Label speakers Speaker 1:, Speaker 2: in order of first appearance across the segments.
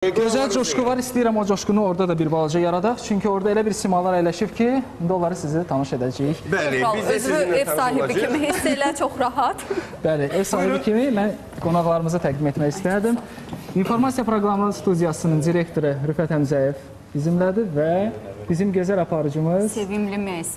Speaker 1: Gözəl coşqu var. İstəyirəm o coşqunu orada da bir balaca yaradaq. Çünki orada elə bir simalar əyləşib ki, indi onları sizi tanış edəcəyik.
Speaker 2: Bəli, biz də sizinlə
Speaker 3: ev sahibi kimi hiss elə çox rahat.
Speaker 1: Bəli, ev sahibi kimi mən qonaqlarımıza təqdim etmək istərdim. İnformasiya proqramının studiyasının direktoru Rüfət Həmzəyev bizimlədir və bizim gözəl aparıcımız
Speaker 3: Sevimlimiz.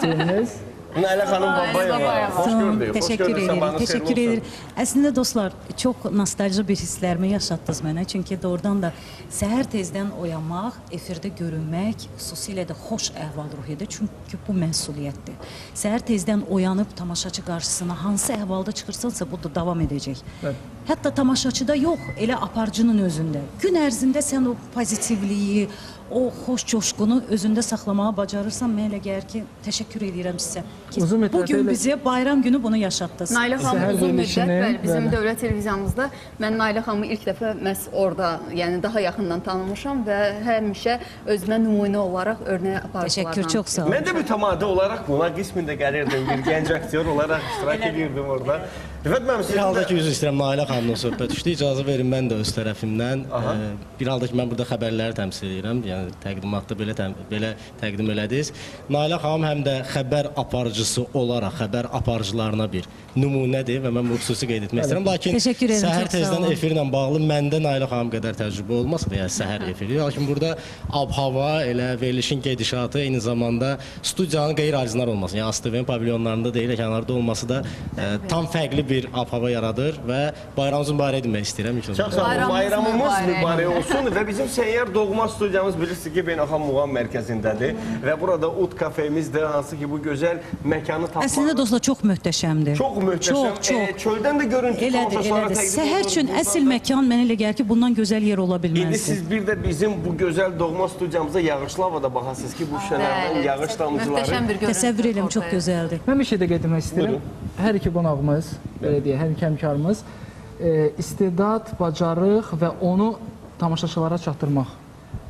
Speaker 1: Seviniz.
Speaker 2: Nailə xanım Babayeva. Xoş gördük.
Speaker 4: Təşəkkür edirik. Təşəkkür edirik. Əslində dostlar, çox nostalji bir hisslərimi yaşatdınız mənə. Çünki doğrudan da səhər tezdən oyanmaq, efirdə görünmək, xüsusilə də xoş əhval-ruhiyyədə çünki bu məsuliyyətdir. Səhər tezdən oyanıb tamaşaçı qarşısına hansı əhvalda çıxırsansa bu da davam edəcək.
Speaker 1: Bəli.
Speaker 4: Hətta tamaşaçıda yox, elə aparıcının özündə. Gün ərzində sən o pozitivliyi, o xoş coşqunu özündə saxlamağı bacarırsan, mən elə gəlir ki, təşəkkür edirəm sizə. Ki,
Speaker 1: Uzun
Speaker 4: bu gün
Speaker 1: elə-
Speaker 4: bizə bayram günü bunu yaşatdınız.
Speaker 3: Nailə xanım uzun müddət, bəli, bizim
Speaker 1: bəli.
Speaker 3: dövlət televiziyamızda mən Nailə xanımı ilk dəfə məhz orada, yəni daha yaxından tanımışam və həmişə özümə nümunə olaraq örnək aparıcılardan.
Speaker 4: Təşəkkür, çox sağ olun.
Speaker 2: Mən də mütəmadi olaraq buna qismində gəlirdim. Bir gənc aktyor olaraq iştirak edirdim orada. Rüfət müəllim
Speaker 5: Bir
Speaker 2: siz
Speaker 5: halda ki, üzr istəyirəm Nailə xanımla söhbət düşdü. İcazə verin mən də öz tərəfimdən
Speaker 2: Aha.
Speaker 5: e, bir halda ki, mən burada xəbərləri təmsil edirəm. Yəni təqdimatda belə təm belə təqdim elədiniz. Nailə xanım həm də xəbər aparıcısı olaraq xəbər aparıcılarına bir nümunədir və mən bunu xüsusi qeyd etmək istəyirəm. Lakin
Speaker 4: Təşəkkür edirəm,
Speaker 5: səhər
Speaker 4: çox sağ
Speaker 5: tezdən
Speaker 4: olun.
Speaker 5: efirlə bağlı məndə Nailə xanım qədər təcrübə olmasa da, yəni səhər efiri. Lakin burada ab-hava, elə verilişin gedişatı, eyni zamanda studiyanın qeyri-orijinal olması, yəni ASTV pavilyonlarında deyil, kənarda olması da e, tam fərqli bir ab-hava yaradır və bayramınız mübarək demək istəyirəm.
Speaker 2: Çox sağ olun. Bayramımız
Speaker 3: mübarək.
Speaker 2: olsun və bizim səyyar doğma studiyamız bilirsiniz ki, Beynəlxalq Muğam mərkəzindədir və burada Ut kafemizdir, hansı ki bu gözəl məkanı tapmaq.
Speaker 4: Əslində dostlar çox möhtəşəmdir.
Speaker 2: Çox möhtəşəm.
Speaker 4: Çox, çox.
Speaker 2: E, çöldən də görüntü
Speaker 4: Elədir, elədir. Səhər üçün əsl məkan mənə elə gəlir ki, bundan gözəl yer ola
Speaker 2: İndi
Speaker 4: bilməzdi.
Speaker 2: siz bir də bizim bu gözəl doğma studiyamıza yağışlı havada baxasınız ki, bu şənlərdən
Speaker 3: Bəli,
Speaker 2: yağış damcıları.
Speaker 4: Təsəvvür edirəm çox gözəldir.
Speaker 1: Mən bir şey də qeyd etmək istəyirəm. Hər iki qonağımız, belə deyək, hər iki həmkarımız e, istedad, bacarıq və onu tamaşaçılara çatdırmaq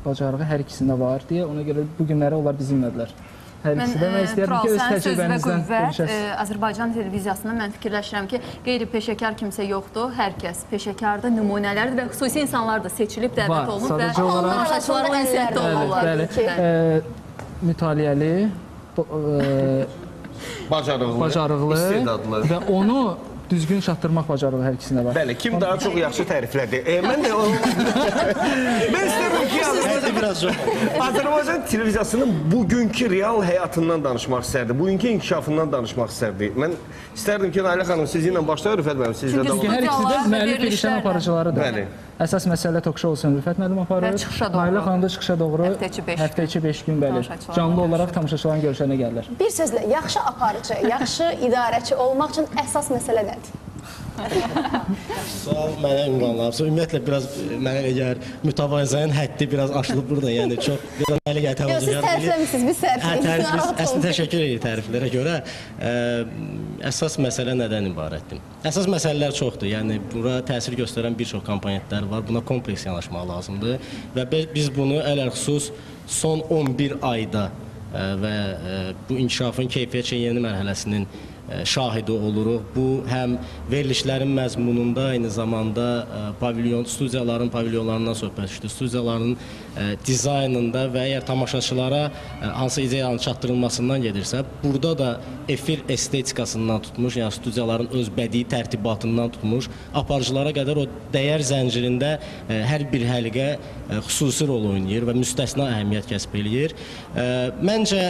Speaker 1: bacarığı hər ikisində var deyə ona görə bu günləri onlar bizimlədilər. Hər
Speaker 3: Mən
Speaker 1: ikisi də mən
Speaker 3: e,
Speaker 1: istəyirəm ki, öz təcrübənizdən danışasınız.
Speaker 3: e, Azərbaycan televiziyasında mən fikirləşirəm ki, qeyri-peşəkar kimsə yoxdur. Hər kəs peşəkardır, nümunələrdir və xüsusi insanlar da seçilib dəvət olunub və tamaşaçıların ünsiyyətdə olurlar.
Speaker 1: E, mütaliəli,
Speaker 2: bacarıqlı istedadlı.
Speaker 1: və onu düzgün çatdırmaq bacarığı hər ikisində var.
Speaker 2: Bəli, kim daha çox yaxşı təriflədi? E, mən də o... mən istəyirəm ki,
Speaker 5: Həddi biraz çox.
Speaker 2: Azərbaycan televiziyasının bugünkü real həyatından danışmaq istərdi. Bugünkü inkişafından danışmaq istərdi. Mən istərdim ki, Nailə xanım sizinlə başlayır, Rüfət müəllim sizlə davam
Speaker 1: Çünki hər ikisi də müəllif verilişən aparıcılarıdır.
Speaker 2: Bəli.
Speaker 1: Əsas məsələ tok olsun Rüfət müəllim aparır.
Speaker 3: Və çıxışa doğru.
Speaker 1: Nailə xanım da çıxışa doğru
Speaker 3: Həftə içi beş
Speaker 1: həftə içi 5 gün bəli. Canlı olaraq tamaşaçıların görüşlərinə gəlirlər.
Speaker 6: Bir sözlə, yaxşı aparıcı, yaxşı idarəçi olmaq üçün əsas məsələ nədir?
Speaker 5: Sual mənə ünvanlanıb. Ümumiyyətlə biraz e, mənə elə gəlir mütəvazinin həddi biraz aşılıb burada. Yəni çox biraz elə gəlir
Speaker 6: Yox, siz
Speaker 5: təvazökar.
Speaker 6: tərifləmisiniz, biz
Speaker 5: Hə,
Speaker 6: tərifləyirik.
Speaker 5: tərif, biz
Speaker 6: narahat
Speaker 5: əslində təşəkkür edirik təriflərə görə. Ə, əsas məsələ nədən ibarətdir? Əsas məsələlər çoxdur. Yəni bura təsir göstərən bir çox komponentlər var. Buna kompleks yanaşmaq lazımdır və bi- biz bunu ələlxüsus son 11 ayda və bu inkişafın keyfiyyət yeni mərhələsinin şahidi oluruq. Bu həm verilişlərin məzmununda, eyni zamanda ə, pavilyon studiyaların pavilyonlarından söhbət düşdü. Studiyaların ə, dizaynında və əgər tamaşaçılara hansı ideyanın çatdırılmasından gedirsə, burada da efir estetikasından tutmuş, yəni studiyaların öz bədii tərtibatından tutmuş, aparıcılara qədər o dəyər zəncirində hər bir həlqə ə, xüsusi rol oynayır və müstəsna əhəmiyyət kəsb eləyir. Məncə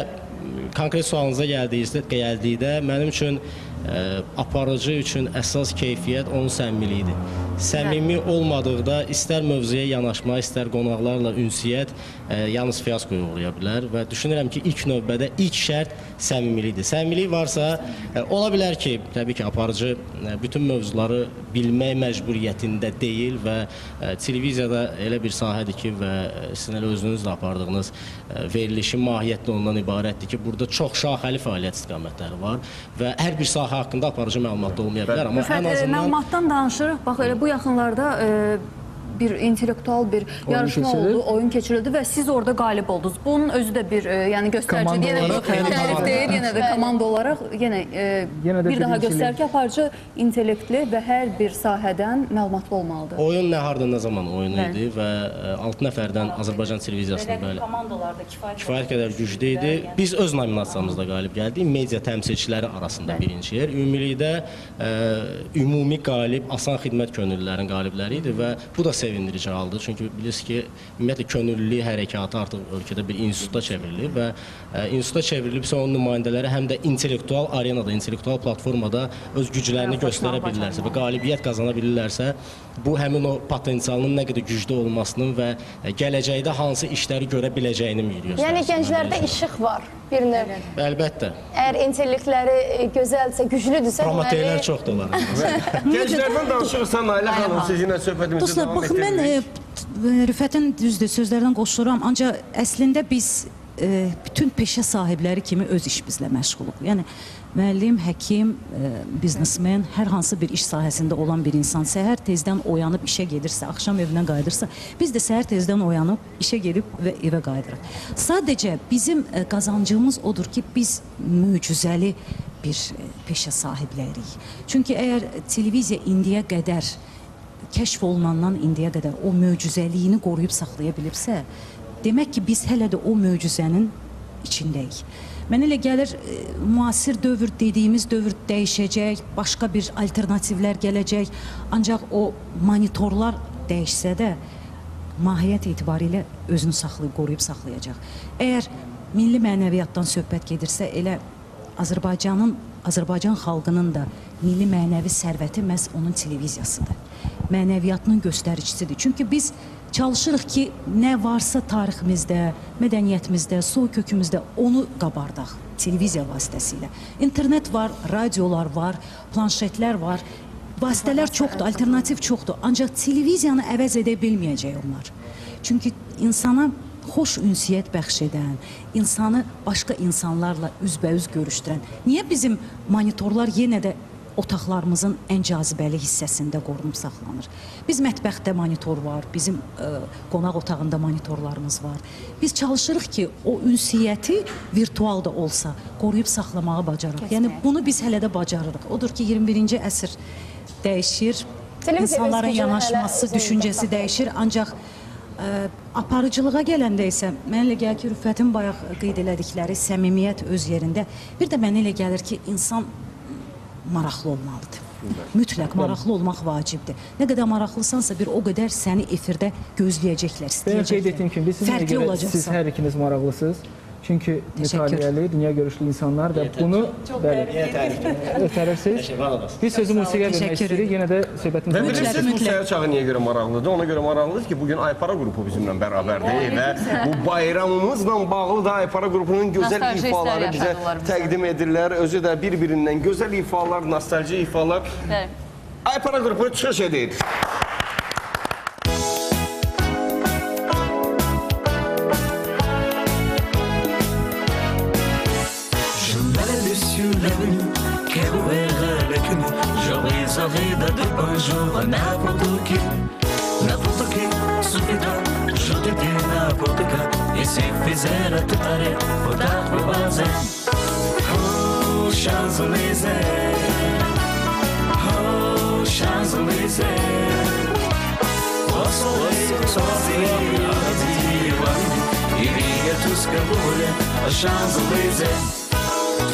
Speaker 5: konkret sualınıza gəldiyinizdə, gəldikdə mənim üçün aparıcı üçün əsas keyfiyyət onun səmimiliyidir. Səmimi olmadıqda istər mövzuya yanaşma, istər qonaqlarla ünsiyyət ə, yalnız fiaskoya uğraya bilər və düşünürəm ki, ilk növbədə ilk şərt səmimilikdir. Səmimilik varsa, ə, ola bilər ki, təbii ki, aparıcı ə, bütün mövzuları bilmək məcburiyyətində deyil və ə, televiziyada elə bir sahədir ki və sizin elə özünüz də apardığınız ə, verilişin mahiyyəti ondan ibarətdir ki, burada çox şaxəli fəaliyyət istiqamətləri var və hər bir sahə haqqında aparıcı məlumat olmaya bilər, amma
Speaker 3: Rüfət,
Speaker 5: ən
Speaker 3: e,
Speaker 5: azından
Speaker 3: məlumatdan danışırıq. Bax elə bu yaxınlarda e, bir intellektual bir
Speaker 1: Oyun
Speaker 3: yarışma
Speaker 1: keçirilib.
Speaker 3: oldu, oyun keçirildi və siz orada qalib oldunuz. Bunun özü də bir e, yəni göstərici yenə tərif deyil, yenə də komanda olaraq yenə, e,
Speaker 1: Yenə də
Speaker 3: bir daha göstərir ki, aparıcı intellektli və hər bir sahədən məlumatlı olmalıdır.
Speaker 5: Oyun nə harda nə zaman oyunu
Speaker 3: Bəli.
Speaker 5: idi və 6 nəfərdən Azərbaycan televiziyasında bəli.
Speaker 4: komandalarda kifayət
Speaker 5: Kifayət qədər güclü idi. Biz öz nominasiyamızda qalib gəldik. Media təmsilçiləri arasında birinci yer. Ümumilikdə ə, ümumi qalib Asan Xidmət Könüllülərin qalibləri idi və bu da sevindirici haldır. Çünki bilirsiniz ki, ümumiyyətlə könüllülük hərəkatı artıq ölkədə bir instituta çevrilib və ə, instituta çevrilibsə onun nümayəndələri həm də intellektual arenada, intellektual platformada öz güclərini göstərə bilirlərsə və qalibiyyət qazana bilirlərsə, bu həmin o potensialın nə qədər güclü olmasının və ə, gələcəkdə hansı işləri görə biləcəyini göstərir?
Speaker 6: Yəni gənclərdə işıq var bir növ.
Speaker 5: Əlbəttə.
Speaker 6: Əgər intellektləri e, gözəldirsə, güclüdürsə,
Speaker 5: Promoteylər çoxdur onların.
Speaker 2: Gənclərdən danışırsan Nailə xanım, sizinlə söhbətimizə
Speaker 4: Dostlar, baxın mən e, e, Rüfətin düzdür sözlərdən qoşuram, ancaq əslində biz e, bütün peşə sahibləri kimi öz işimizlə məşğuluq. Yəni müəllim, həkim, e, biznesmen, hər hansı bir iş sahəsində olan bir insan səhər tezdən oyanıb işə gedirsə, axşam evinə qayıdırsa, biz də səhər tezdən oyanıb işə gedib və evə qayıdırıq. Sadəcə bizim e, qazancımız odur ki, biz möcüzəli bir e, peşə sahibləriyik. Çünki əgər televiziya indiyə qədər kəşf olunandan indiyə qədər o möcüzəliyini qoruyub saxlaya bilibsə, demək ki, biz hələ də o möcüzənin içindəyik. Mənə elə gəlir, e, müasir dövr dediyimiz dövr dəyişəcək, başqa bir alternativlər gələcək. Ancaq o monitorlar dəyişsə də mahiyyət etibarilə özünü saxlayıb, qoruyub saxlayacaq. Əgər milli mənəviyyatdan söhbət gedirsə, elə Azərbaycanın Azərbaycan xalqının da milli mənəvi sərvəti məhz onun televiziyasıdır. Mənəviyyatının göstəricisidir. Çünki biz çalışırıq ki, nə varsa tariximizdə, mədəniyyətimizdə, soy kökümüzdə onu qabardaq televiziya vasitəsilə. İnternet var, radiolar var, planşetlər var. Vasitələr çoxdur, alternativ çoxdur. Ancaq televiziyanı əvəz edə bilməyəcək onlar. Çünki insana xoş ünsiyyət bəxş edən, insanı başqa insanlarla üzbəüz görüşdürən. Niyə bizim monitorlar yenə də otaqlarımızın ən cazibəli hissəsində qorunub saxlanır? Biz mətbəxdə monitor var, bizim ə, qonaq otağında monitorlarımız var. Biz çalışırıq ki, o ünsiyyəti virtual da olsa qoruyub saxlamağı bacarırıq. Yəni bunu biz hələ də bacarırıq. Odur ki, 21-ci əsr dəyişir.
Speaker 6: Televiziya
Speaker 4: İnsanların yanaşması, düşüncəsi dəyişir, ancaq ə, aparıcılığa gələndə isə mənə elə gəlir ki, Rüfətin bayaq qeyd elədikləri səmimiyyət öz yerində. Bir də mənə elə gəlir ki, insan maraqlı olmalıdır. Mütləq maraqlı olmaq vacibdir. Nə qədər maraqlısansa bir o qədər səni efirdə gözləyəcəklər,
Speaker 1: Deyən qeyd etdiyim
Speaker 4: istəyəcəklər.
Speaker 1: kimi biz
Speaker 4: Fərqli
Speaker 1: görə siz
Speaker 4: olacaqsan.
Speaker 1: hər ikiniz maraqlısınız. Çünki mütaliəli, dünya görüşlü insanlar və bunu bəli
Speaker 5: ederim.
Speaker 1: Biz sözü musiqiyə vermək istəyirik. Yenə də söhbətimizi
Speaker 2: Və bilirsiniz səhər çağı niyə görə maraqlıdır? Ona görə maraqlıdır ki, bugün Aypara qrupu bizimlə bərabərdir və bu bayramımızla bağlı da Aypara qrupunun gözəl ifaları bizə təqdim edirlər. Özü də bir-birindən gözəl ifalar, nostalji ifalar.
Speaker 3: Bəli.
Speaker 2: Aypara qrupu çıxış edir.
Speaker 7: Vida de banjo na potoki, na potoki, subida, judite na potoka. E se fizer a tutare, vou dar pro bazé. Oh, Champs-Élysées, oh, Champs-Élysées. Posso ler sozinho a diva, e via tusca bolha, a Champs-Élysées.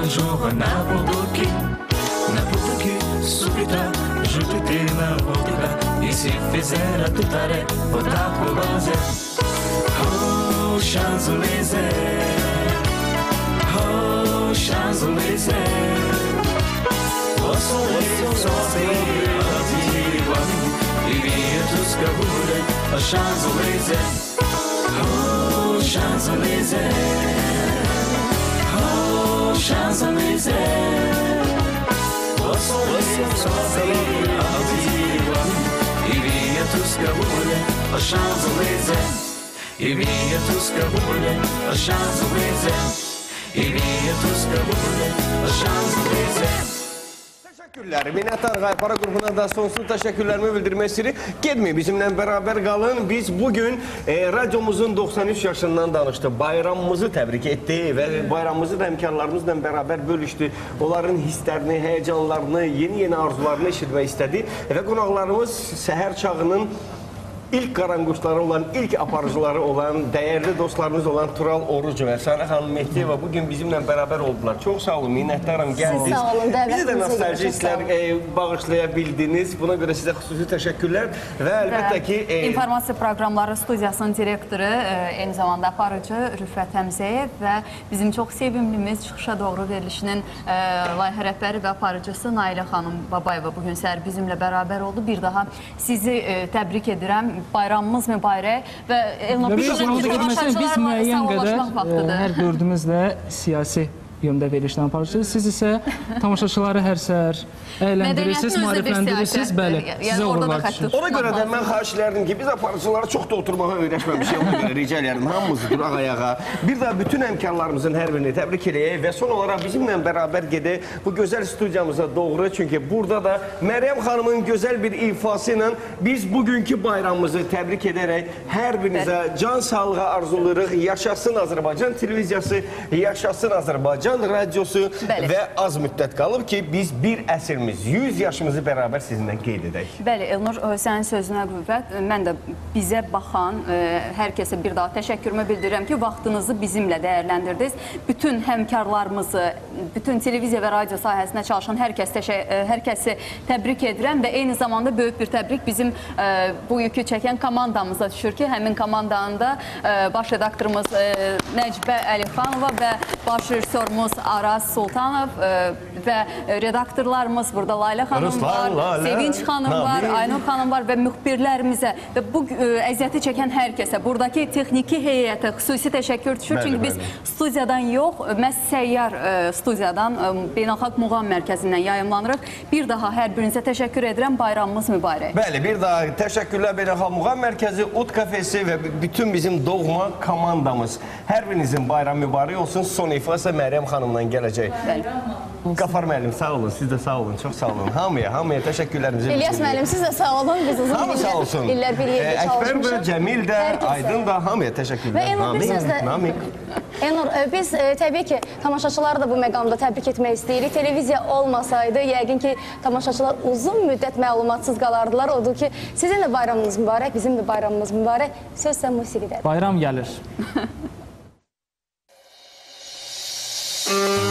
Speaker 7: Романжова na Булдуки. Na puta que subida, Júpiter na volta E se fizer a tutaré, voltar pro bazé Oh, Champs-Élysées Oh, Champs-Élysées Посолил соседи и вието с кабуре, а шанс влезе. О, oh, влезе. шансом нельзя. Имеет узкая воля, а шанс улыбся. Имеет узкая воля, а шанс улыбся. Имеет узкая воля, а шанс улыбся.
Speaker 2: Təşəkkürlər. Minnətdar Qaypara qrupuna da sonsuz təşəkkürlərimi bildirmək istəyirik. Getməyin bizimlə bərabər qalın. Biz bugün e, radiomuzun 93 yaşından danışdıq. Bayramımızı təbrik etdi və bayramımızı da həmkarlarımızla bərabər bölüşdü. Onların hisslərini, həyəcanlarını, yeni-yeni arzularını eşitmək istədi və qonaqlarımız səhər çağının ilk qaranquşları olan, ilk aparıcıları olan, dəyərli dostlarımız olan Tural Oruc və Sənə xanım Mehdiyeva bugün bizimlə bərabər oldular. Çox sağ olun, minnətdaram gəldiniz.
Speaker 6: sağ olun,
Speaker 2: Bizə də
Speaker 6: dəvətinizə
Speaker 2: nostalji hisslər e, bağışlaya bildiniz. Buna görə sizə xüsusi təşəkkürlər və əlbəttə ki, e,
Speaker 3: İnformasiya proqramları studiyasının direktoru, e, eyni zamanda aparıcı Rüfət Həmzəyev və bizim çox sevimlimiz Çıxışa Doğru verilişinin e, layihə rəhbəri və aparıcısı Nailə xanım Babayeva bugün səhər bizimlə bərabər oldu. Bir daha sizi e, təbrik edirəm. Bayramımız mübarək və Elnur
Speaker 1: biz müəyyən qədər
Speaker 3: vaxtıdır.
Speaker 1: hər dördümüzlə siyasi yöndə verilişdən aparırsınız. Siz isə tamaşaçıları hər səhər əyləndirirsiniz,
Speaker 3: siyasətdir.
Speaker 1: Bəli,
Speaker 3: Yəni
Speaker 1: sizə
Speaker 3: orada da
Speaker 1: uğurlar
Speaker 3: tutmaq
Speaker 2: Ona görə də mən xahiş elərdim ki, biz aparıcılara çox da oturmağa öyrəşməmişik. Ona görə rica elərdim hamımız duraq ayağa. Bir daha bütün həmkarlarımızın hər birini təbrik eləyək və son olaraq bizimlə bərabər gedək bu gözəl studiyamıza doğru. Çünki burada da Məryəm xanımın gözəl bir ifası ilə biz bugünkü bayramımızı təbrik edərək hər birinizə can sağlığı arzulayırıq. Yaşasın Azərbaycan televiziyası, yaşasın Azərbaycan radiosu
Speaker 3: Bəli.
Speaker 2: və az müddət qalıb ki, biz bir əsrimiz, 100 yaşımızı bərabər sizinlə qeyd edək.
Speaker 3: Bəli, Elnur, ə, sənin sözünə qüvvət. Mən də bizə baxan ə, hər kəsə bir daha təşəkkürümü bildirirəm ki, vaxtınızı bizimlə dəyərləndirdiniz. Bütün həmkarlarımızı, bütün televiziya və radio sahəsində çalışan hər kəs təşə hər kəsi təbrik edirəm və eyni zamanda böyük bir təbrik bizim bu yükü çəkən komandamıza düşür ki, həmin komandanın da baş redaktorumuz ə, Nəcibə Əlixanova və baş rejissorumuz Araz Sultanov ə, və redaktorlarımız burada Layla xanım var,
Speaker 2: Lalə,
Speaker 3: Sevinç xanım var. Aynur xanım var və müxbirlərimizə və bu ə, əziyyəti çəkən hər kəsə, buradakı texniki heyətə xüsusi təşəkkür düşür.
Speaker 2: Bəli,
Speaker 3: Çünki biz
Speaker 2: bəli.
Speaker 3: studiyadan yox, məhz səyyar ə, studiyadan ə, Beynəlxalq Muğam Mərkəzindən yayımlanırıq. Bir daha hər birinizə təşəkkür edirəm. Bayramımız mübarək.
Speaker 2: Bəli, bir daha təşəkkürlər Beynəlxalq Muğam Mərkəzi, Ut kafesi və bütün bizim doğma komandamız. Hər birinizin bayram mübarək olsun. Son ifasa Məryəm xanımla gələcək.
Speaker 3: Bəli.
Speaker 2: Qafar müəllim sağ olun, siz də sağ olun, çox sağ olun. Hamıya, hamıya təşəkkürlərimizi
Speaker 6: İlyas
Speaker 2: bildiririk.
Speaker 6: müəllim siz də sağ olun. Biz uzun
Speaker 2: Hamı sağ olsun.
Speaker 6: illər, bir yerdə
Speaker 2: Ee, Əkbər də,
Speaker 6: çalışmışıq.
Speaker 2: Cəmil də. Aydın da hamıya təşəkkürlər.
Speaker 6: Və Elnur, bir sözlə-. Elnur, e, biz e, təbii ki, tamaşaçıları da bu məqamda təbrik etmək istəyirik. Televiziya olmasaydı, yəqin ki, tamaşaçılar uzun müddət məlumatsız qalardılar. Odur ki, sizin də bayramınız mübarək, bizim də bayramımız mübarək. Söz sən musiqidə.
Speaker 1: Bayram gəlir.
Speaker 8: Thank you.